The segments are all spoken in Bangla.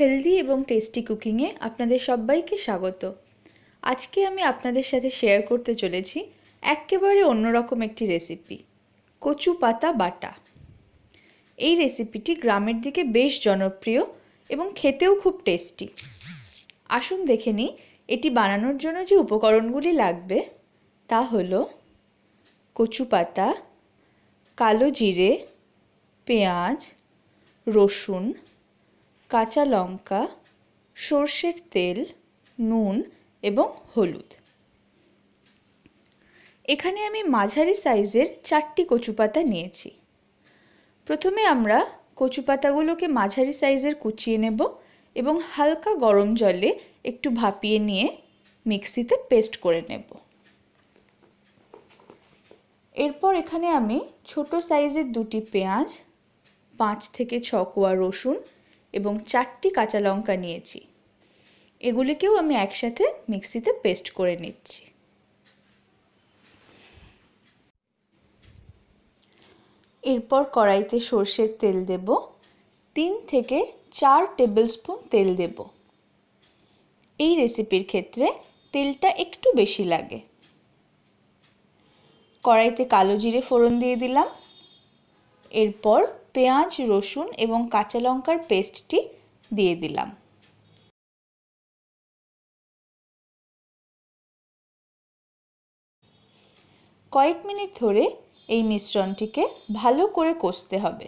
হেলদি এবং টেস্টি কুকিংয়ে আপনাদের সবাইকে স্বাগত। আজকে আমি আপনাদের সাথে শেয়ার করতে চলেছি একেবারে অন্যরকম একটি রেসিপি, কচু পাতা বাটা। এই রেসিপিটি গ্রামের দিকে বেশ জনপ্রিয় এবং খেতেও খুব টেস্টি। আসুন দেখে নিই, এটি বানানোর জন্য যে উপকরণগুলি লাগবে তা হলো কচু পাতা, কালো জিরে, পেঁয়াজ, রসুন কাঁচা লঙ্কা, সর্ষের তেল, নুন এবং হলুদ। এখানে আমি মাঝারি সাইজের চারটি কচু পাতা নিয়েছি। প্রথমে আমরা কচু পাতাগুলোকে মাঝারি সাইজের কুচিয়ে নেব এবং হালকা গরম জলে একটু ভাপিয়ে নিয়ে মিক্সিতে পেস্ট করে নেব। এরপর এখানে আমি ছোট সাইজের দুটি পেঁয়াজ, পাঁচ থেকে ছ কোয়া রসুন এবং চারটি কাঁচা লঙ্কা নিয়েছি। এগুলিকেও আমি একসাথে মিক্সিতে পেস্ট করে নিচ্ছি। এরপর কড়াইতে সর্ষের তেল দেব। তিন থেকে চার টেবিল স্পুন তেল দেব। এই রেসিপির ক্ষেত্রে তেলটা একটু বেশি লাগে। কড়াইতে কালো জিরে ফোড়ন দিয়ে দিলাম। এরপর পেঁয়াজ, রসুন এবং কাঁচা লঙ্কার পেস্টটি দিয়ে দিলাম। কয়েক মিনিট ধরে এই মিশ্রণটিকে ভালো করে কষতে হবে।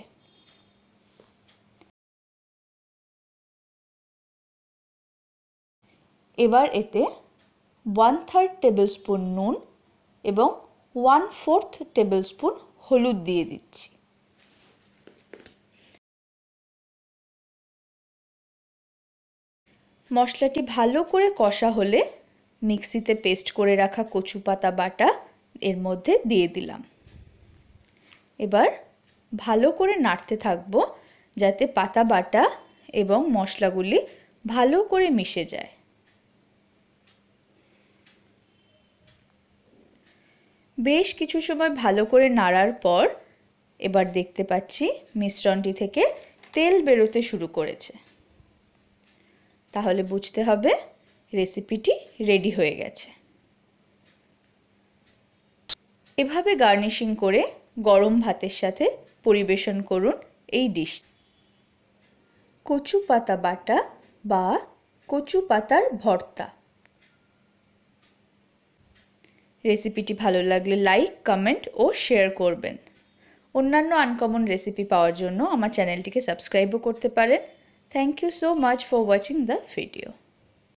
এবার এতে ওয়ান থার্ড টেবিল স্পুন নুন এবং ওয়ান ফোর্থ টেবিল স্পুন হলুদ দিয়ে দিচ্ছি। মশলাটি ভালো করে কষা হলে মিক্সিতে পেস্ট করে রাখা কচু পাতা বাটা এর মধ্যে দিয়ে দিলাম। এবার ভালো করে নাড়তে থাকব যাতে পাতা বাটা এবং মশলাগুলি ভালো করে মিশে যায়। বেশ কিছু সময় ভালো করে নাড়ার পর এবার দেখতে পাচ্ছি মিশ্রণটি থেকে তেল বেরোতে শুরু করেছে। তাহলে বুঝতে হবে রেসিপিটি রেডি হয়ে গেছে। এভাবে গার্নিশিং করে গরম ভাতের সাথে পরিবেশন করুন এই ডিশ কচু পাতা বাটা বা কচু পাতার ভর্তা। রেসিপিটি ভালো লাগলে লাইক কমেন্ট ও শেয়ার করবেন। অন্যান্য আনকমন রেসিপি পাওয়ার জন্য আমার চ্যানেলটিকে সাবস্ক্রাইবও করতে পারেন। Thank you so much for watching the video.